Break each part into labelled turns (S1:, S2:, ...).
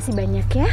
S1: kasih banyak ya.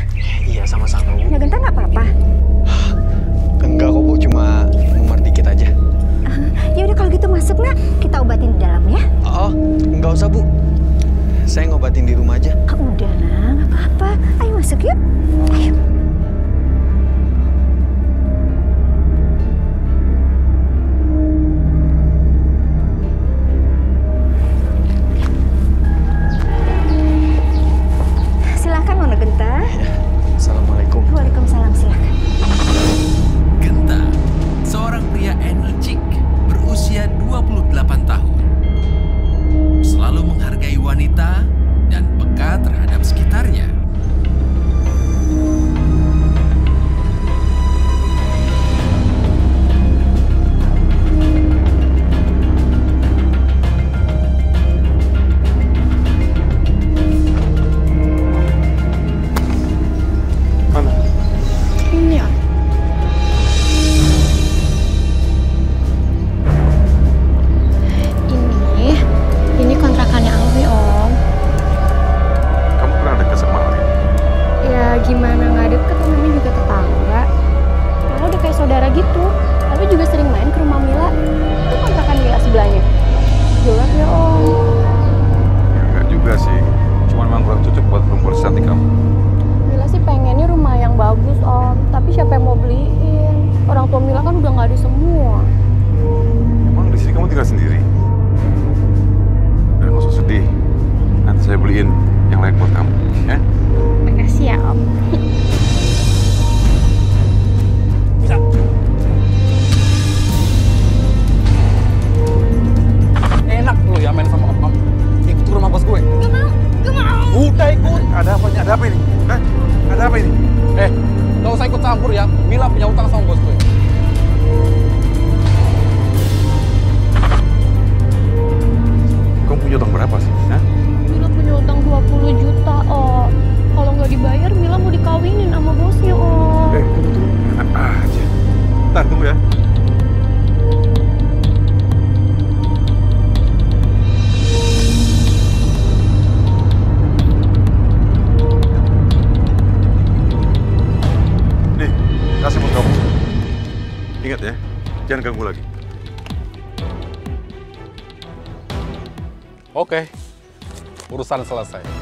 S2: Sana Salazar.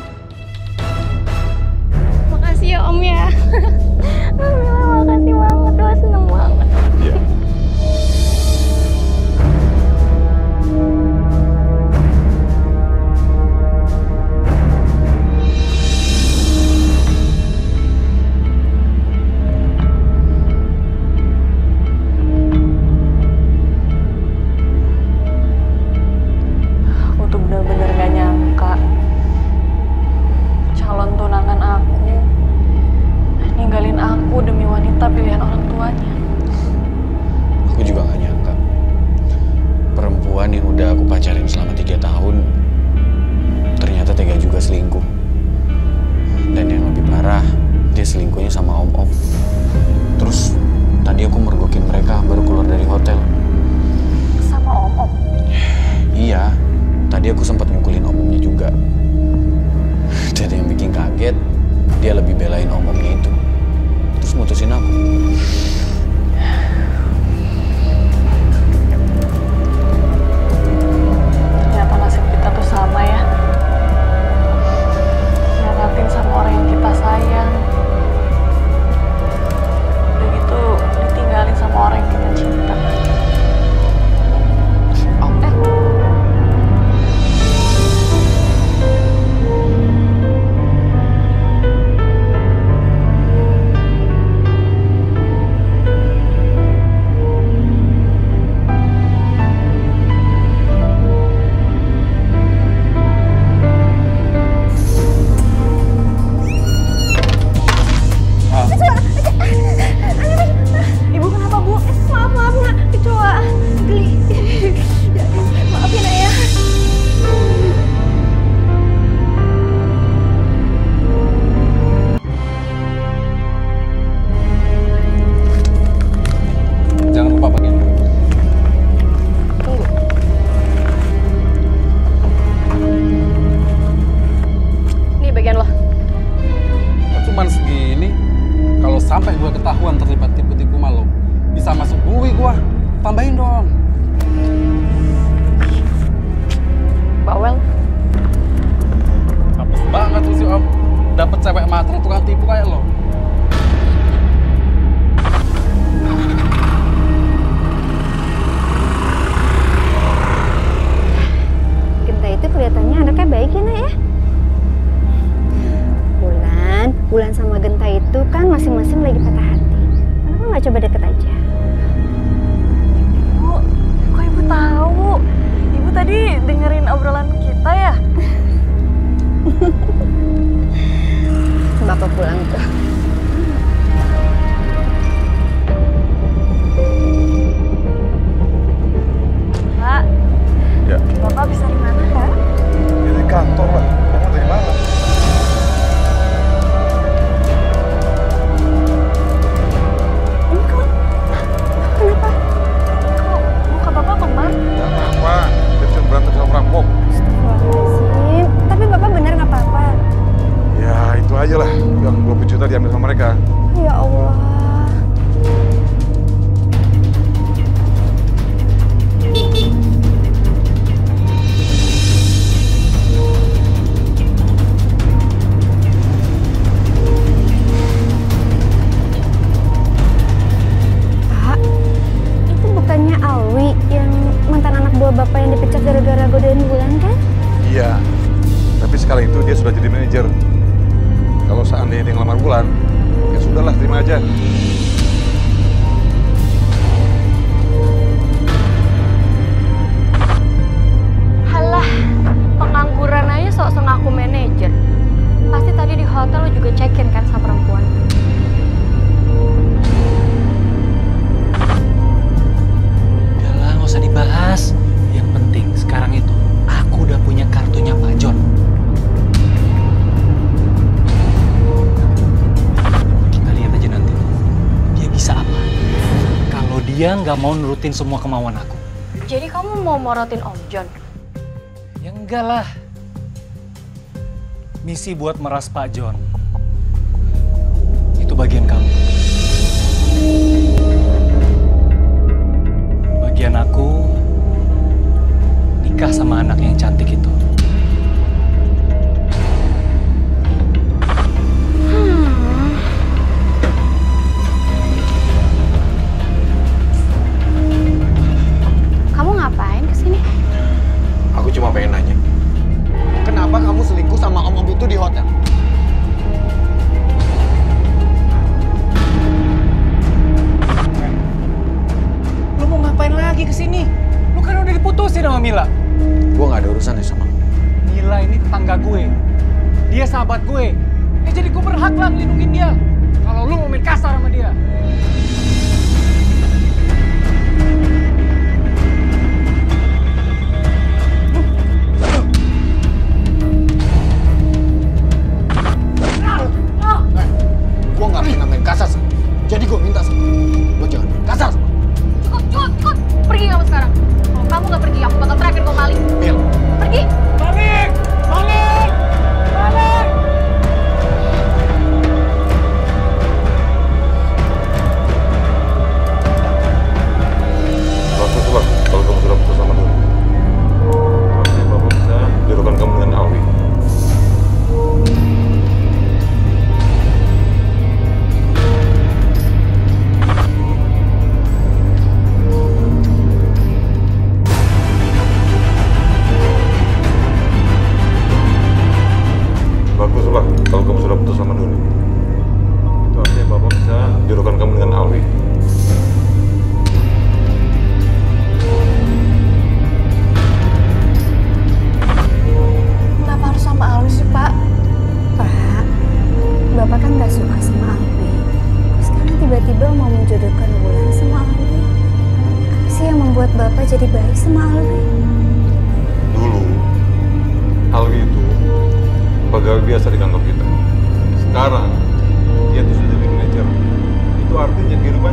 S2: dengerin obrolan kita ya?
S1: Bapak pulang tuh.
S2: Pak,
S3: ya.
S2: Bapak bisa di mana?
S4: nurutin semua kemauan aku.
S1: Jadi kamu mau morotin Om John?
S4: Ya enggak lah. Misi buat meras Pak John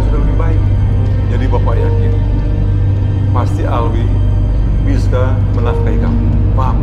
S5: yang
S3: sudah lebih baik. Jadi Bapak yakin, pasti Alwi bisa menafkahi kamu. Paham?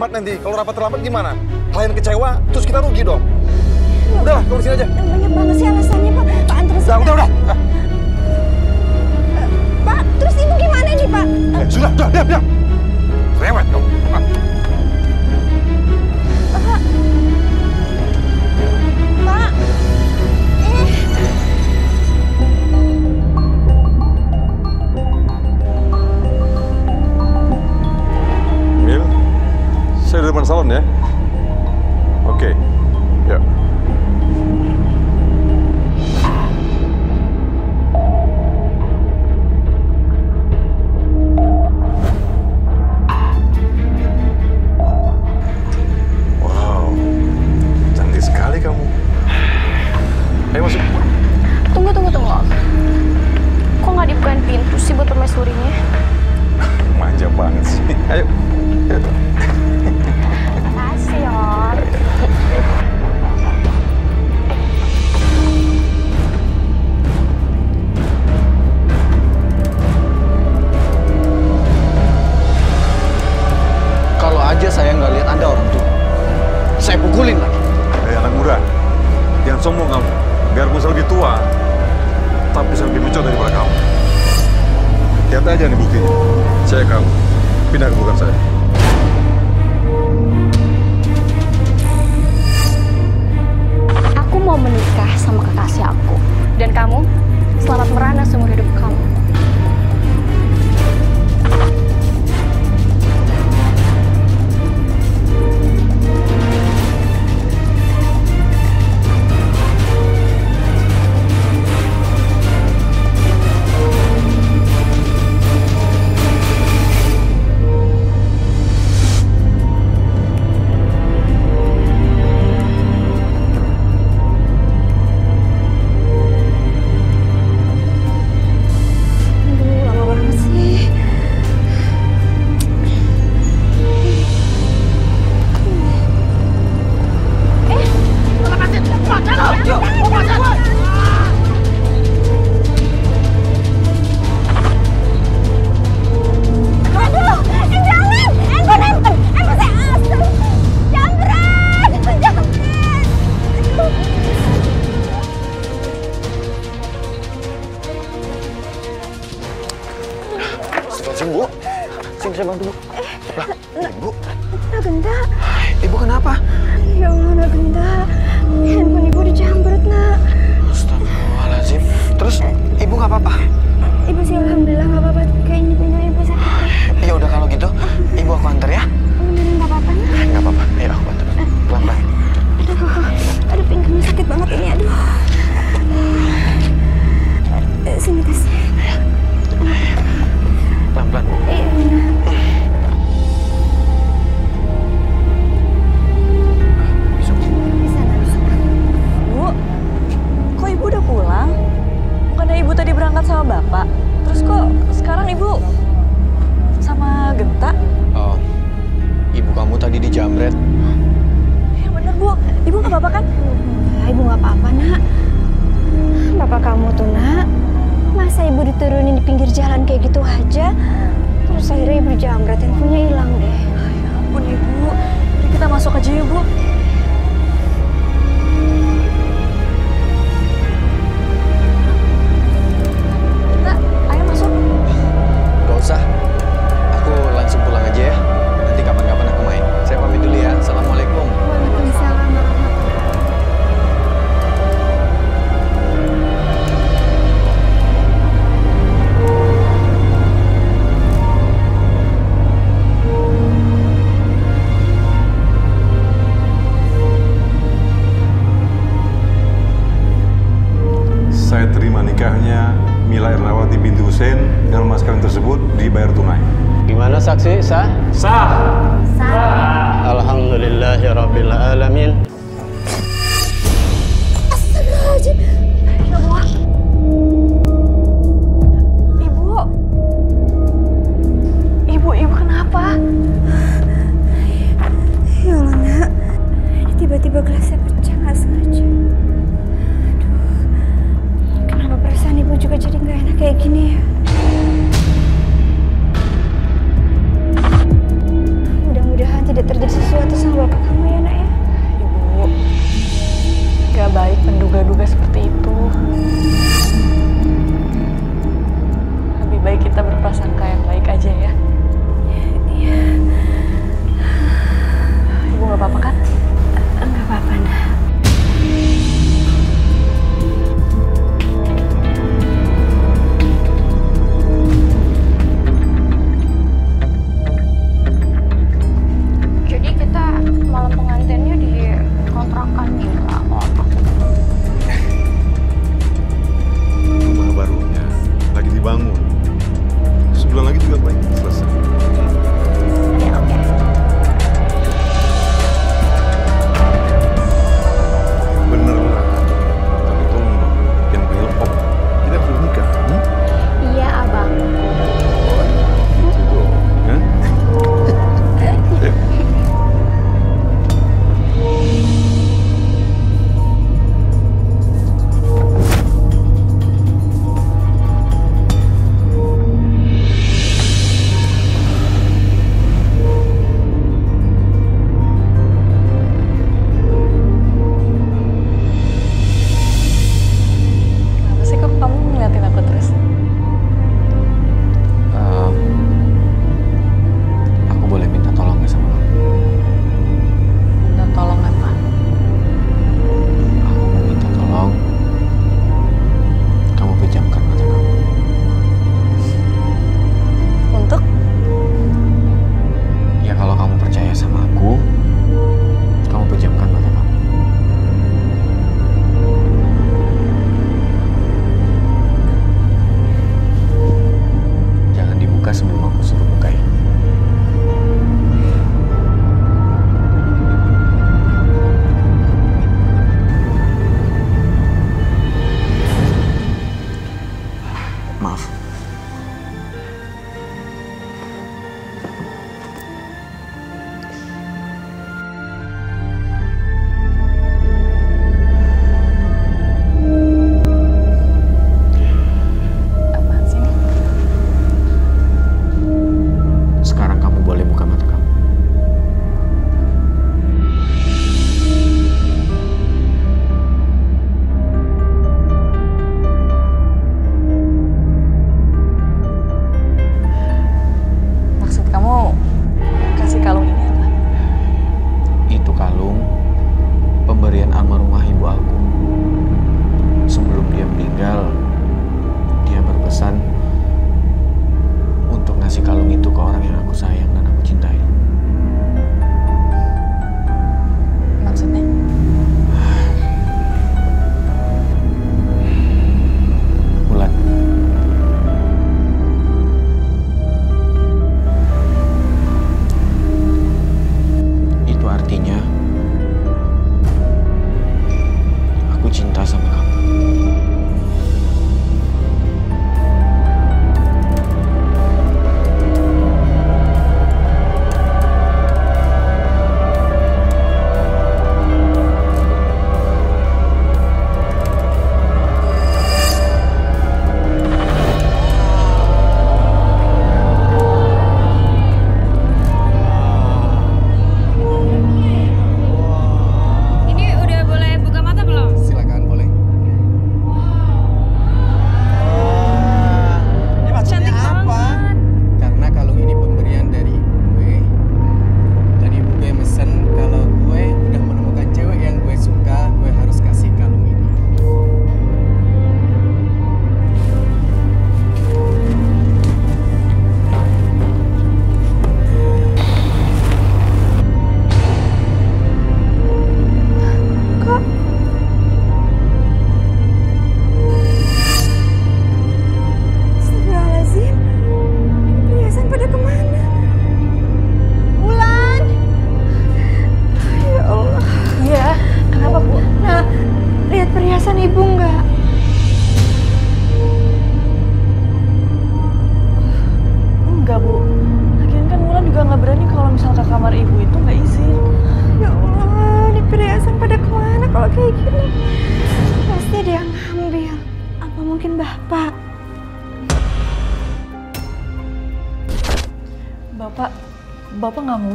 S2: Terlambat nanti. Kalau rapat terlambat gimana?
S6: 사왔네.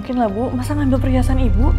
S6: mungkin lah bu. Masa ngambil perhiasan ibu?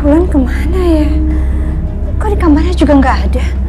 S4: Bulan
S6: ke mana ya?
S1: Kok di kamarnya juga nggak ada?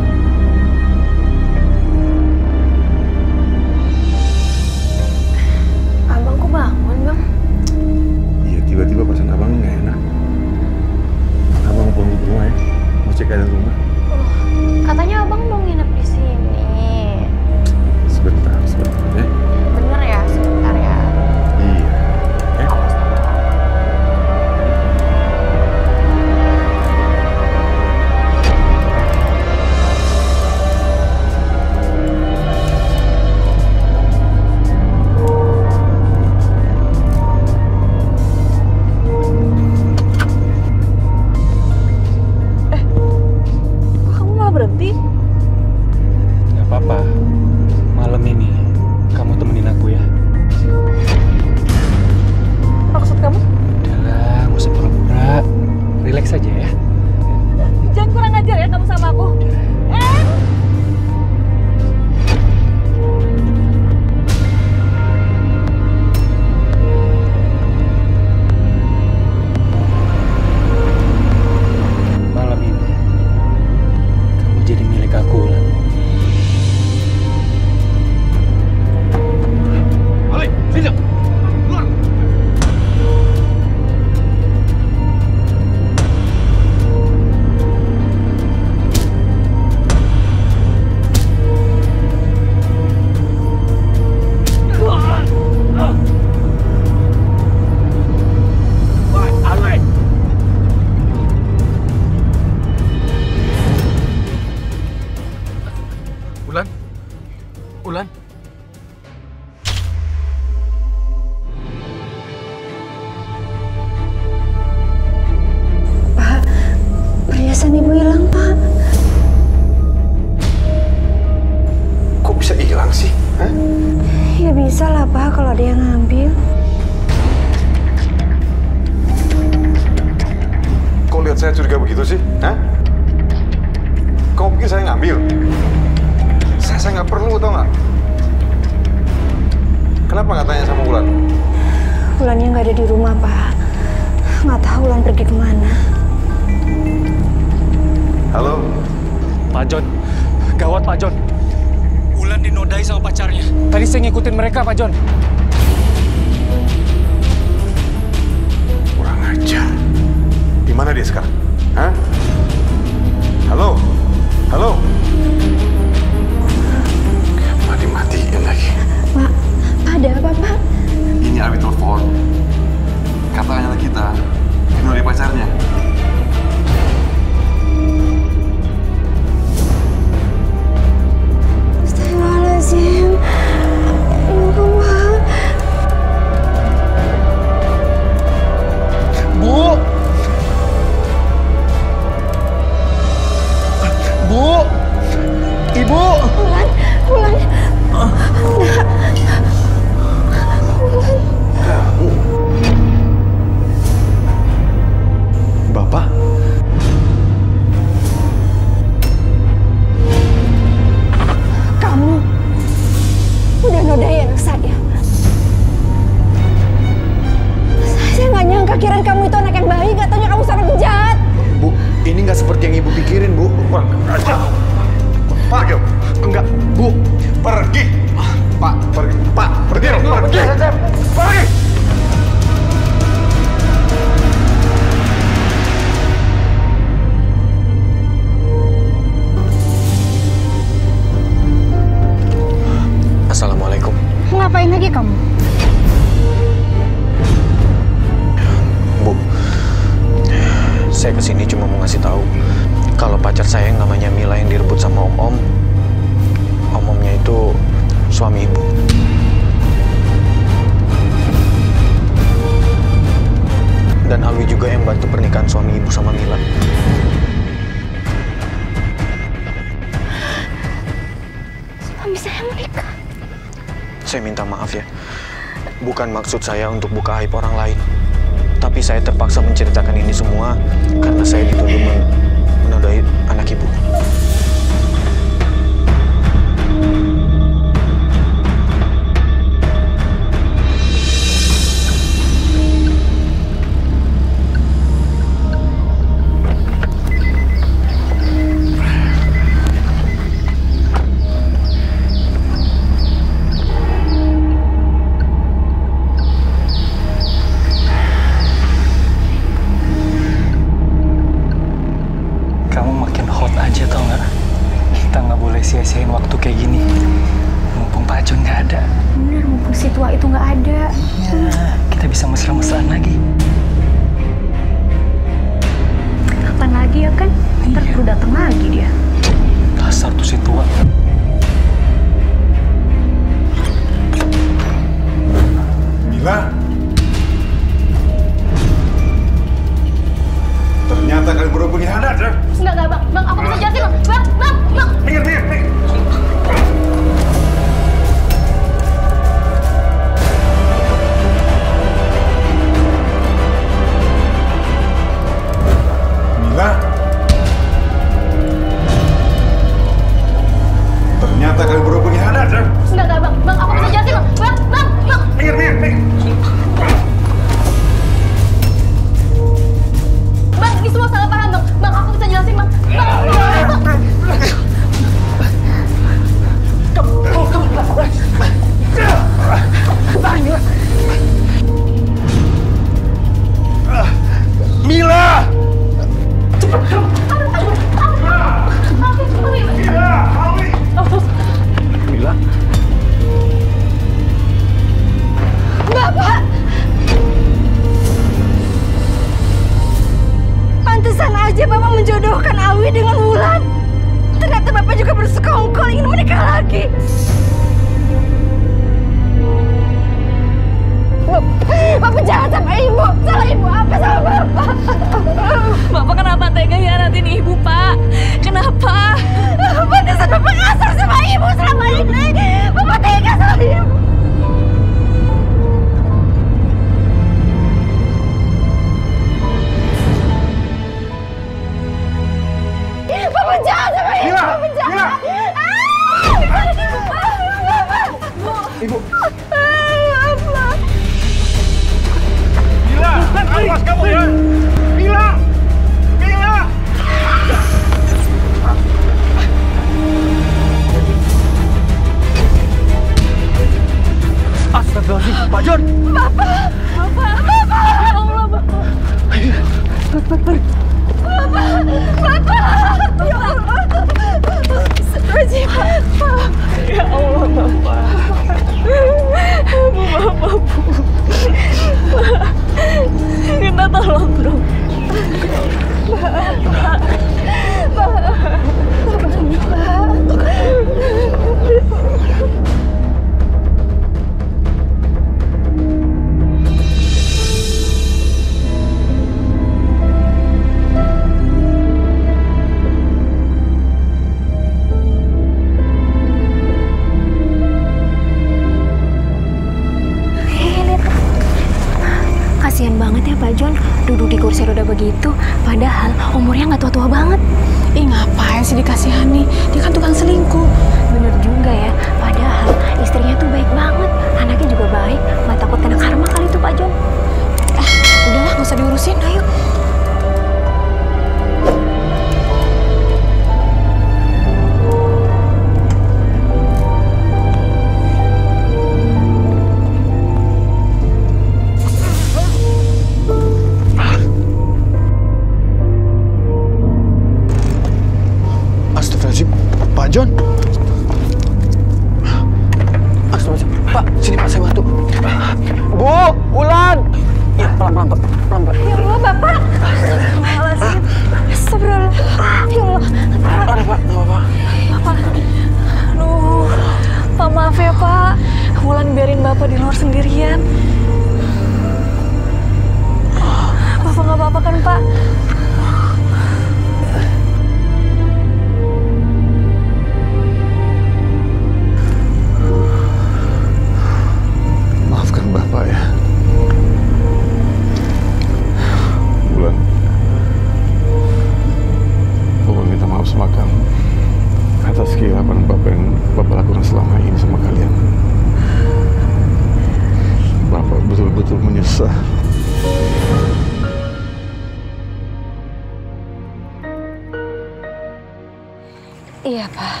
S7: Bapak,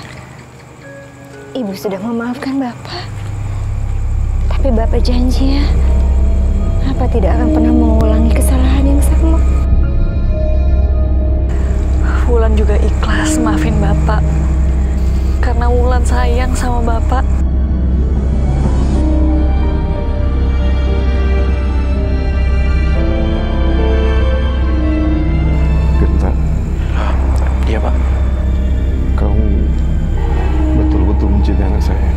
S7: Ibu
S2: sudah memaafkan Bapak. Tapi Bapak janji ya, apa tidak akan pernah mengulangi kesalahan yang sama.
S6: Wulan juga ikhlas maafin Bapak. Karena Wulan sayang sama Bapak.
S8: Jangan.